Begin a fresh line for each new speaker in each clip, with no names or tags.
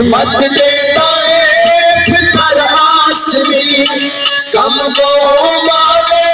हिम्मत देता एक तराशनी कम को मारे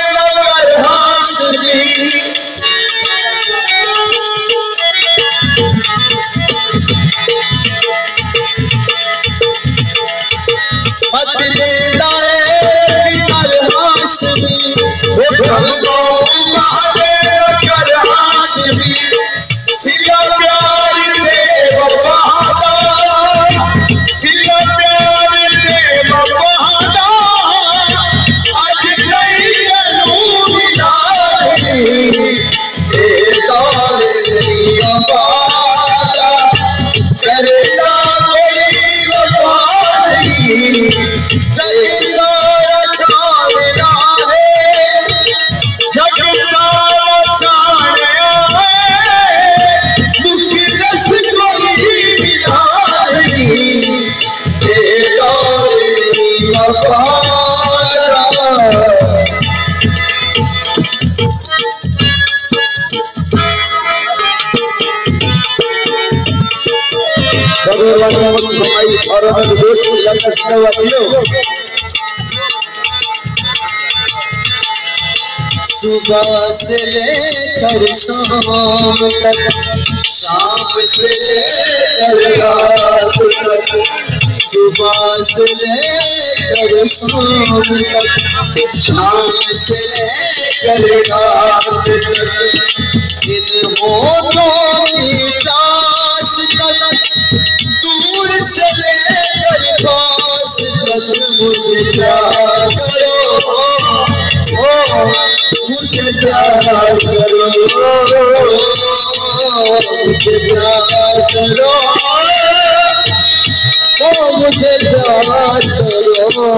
सुबह से लेकर शाम तक, शाम से लेकर रात तक सुबह से लेकर शाम तक शाम से लेकर रात तक इन प्यार करो ओ मुझे प्यार करो मुझे प्यार करो। ओ मुझे प्यार करो।